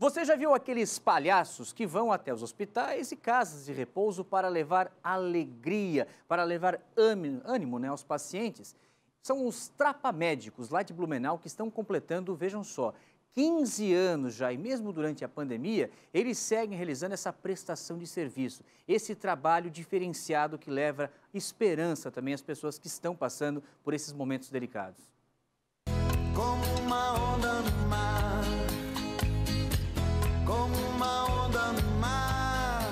Você já viu aqueles palhaços que vão até os hospitais e casas de repouso para levar alegria, para levar ânimo né, aos pacientes? São os trapamédicos lá de Blumenau que estão completando, vejam só, 15 anos já, e mesmo durante a pandemia, eles seguem realizando essa prestação de serviço, esse trabalho diferenciado que leva esperança também às pessoas que estão passando por esses momentos delicados. Como uma onda no mar como uma onda no mar.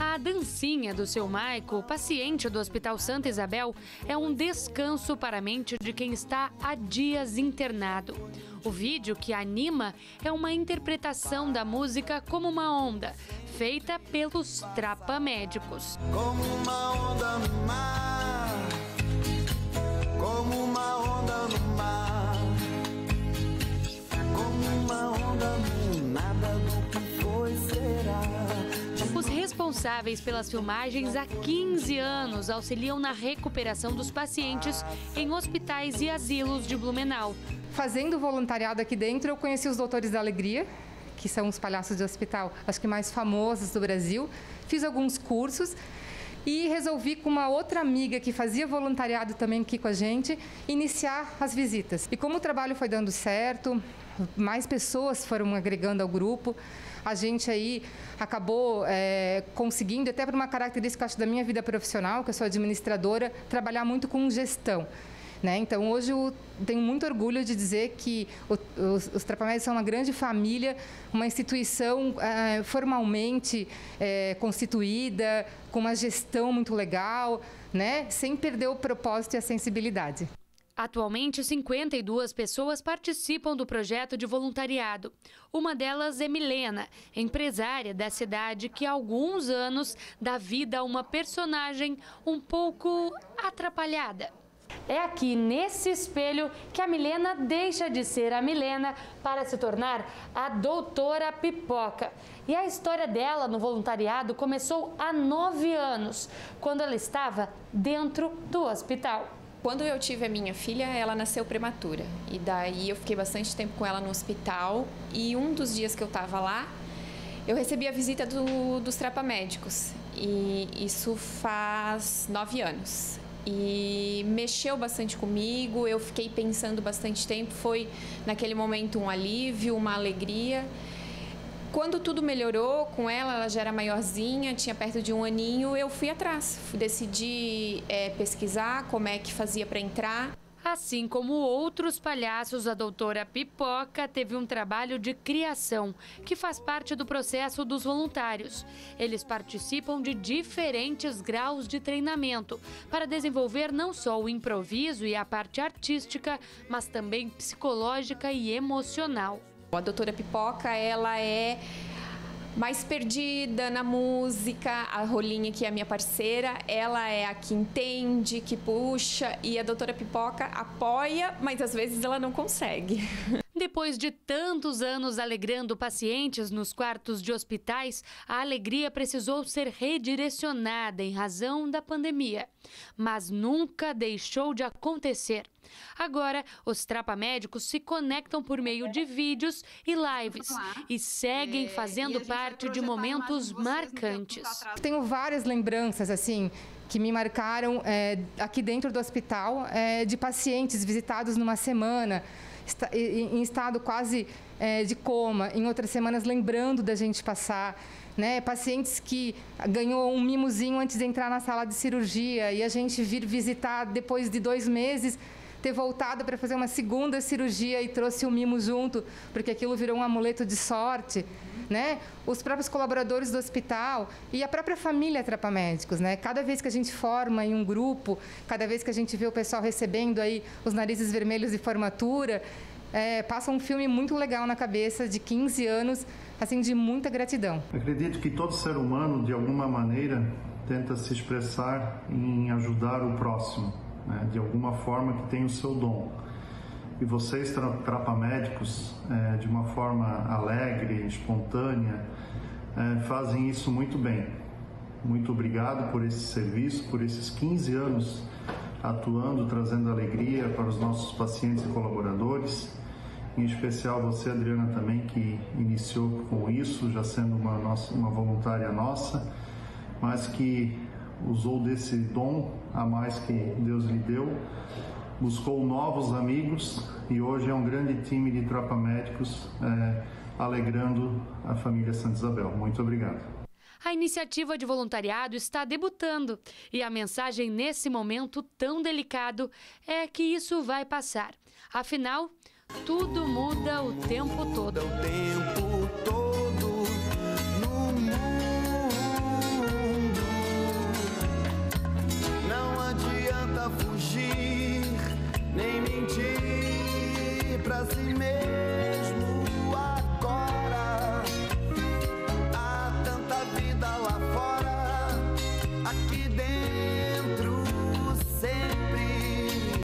A dancinha do seu Maico, paciente do Hospital Santa Isabel, é um descanso para a mente de quem está há dias internado. O vídeo que anima é uma interpretação da música Como uma Onda, feita pelos Trapa Médicos. Como uma onda no mar, responsáveis pelas filmagens há 15 anos auxiliam na recuperação dos pacientes em hospitais e asilos de Blumenau. Fazendo voluntariado aqui dentro, eu conheci os Doutores da Alegria, que são os palhaços de hospital, acho que mais famosos do Brasil. Fiz alguns cursos e resolvi com uma outra amiga que fazia voluntariado também aqui com a gente iniciar as visitas. E como o trabalho foi dando certo, mais pessoas foram agregando ao grupo, a gente aí acabou é, conseguindo, até por uma característica acho, da minha vida profissional, que eu sou administradora, trabalhar muito com gestão. Né? Então, hoje eu tenho muito orgulho de dizer que o, os, os são uma grande família, uma instituição é, formalmente é, constituída, com uma gestão muito legal, né? sem perder o propósito e a sensibilidade. Atualmente, 52 pessoas participam do projeto de voluntariado. Uma delas é Milena, empresária da cidade que há alguns anos dá vida a uma personagem um pouco atrapalhada. É aqui nesse espelho que a Milena deixa de ser a Milena para se tornar a doutora Pipoca. E a história dela no voluntariado começou há nove anos, quando ela estava dentro do hospital. Quando eu tive a minha filha, ela nasceu prematura. E daí eu fiquei bastante tempo com ela no hospital. E um dos dias que eu estava lá, eu recebi a visita do, dos trapamédicos. E isso faz nove anos. E mexeu bastante comigo, eu fiquei pensando bastante tempo. Foi naquele momento um alívio, uma alegria. Quando tudo melhorou com ela, ela já era maiorzinha, tinha perto de um aninho, eu fui atrás. Decidi é, pesquisar como é que fazia para entrar. Assim como outros palhaços, a doutora Pipoca teve um trabalho de criação, que faz parte do processo dos voluntários. Eles participam de diferentes graus de treinamento para desenvolver não só o improviso e a parte artística, mas também psicológica e emocional. A doutora Pipoca, ela é mais perdida na música. A Rolinha, que é a minha parceira, ela é a que entende, que puxa, e a doutora Pipoca apoia, mas às vezes ela não consegue. Depois de tantos anos alegrando pacientes nos quartos de hospitais, a alegria precisou ser redirecionada em razão da pandemia. Mas nunca deixou de acontecer. Agora, os trapamédicos se conectam por meio de vídeos e lives e seguem é, fazendo parte de momentos marcantes. Tenho várias lembranças, assim, que me marcaram é, aqui dentro do hospital, é, de pacientes visitados numa semana em estado quase é, de coma, em outras semanas lembrando da gente passar. Né? Pacientes que ganhou um mimozinho antes de entrar na sala de cirurgia e a gente vir visitar depois de dois meses ter voltado para fazer uma segunda cirurgia e trouxe o mimo junto, porque aquilo virou um amuleto de sorte né? Os próprios colaboradores do hospital e a própria família Trapa Médicos, né? Cada vez que a gente forma em um grupo, cada vez que a gente vê o pessoal recebendo aí os narizes vermelhos de formatura, é, passa um filme muito legal na cabeça de 15 anos, assim, de muita gratidão. Acredito que todo ser humano, de alguma maneira, tenta se expressar em ajudar o próximo, né? de alguma forma que tem o seu dom e vocês, trapamédicos, é, de uma forma alegre, espontânea, é, fazem isso muito bem. Muito obrigado por esse serviço, por esses 15 anos atuando, trazendo alegria para os nossos pacientes e colaboradores. em especial você, Adriana, também, que iniciou com isso, já sendo uma, nossa, uma voluntária nossa, mas que usou desse dom a mais que Deus lhe deu, buscou novos amigos e hoje é um grande time de tropa médicos é, alegrando a família Santa Isabel. Muito obrigado. A iniciativa de voluntariado está debutando e a mensagem nesse momento tão delicado é que isso vai passar. Afinal, tudo muda o tempo todo. O tempo todo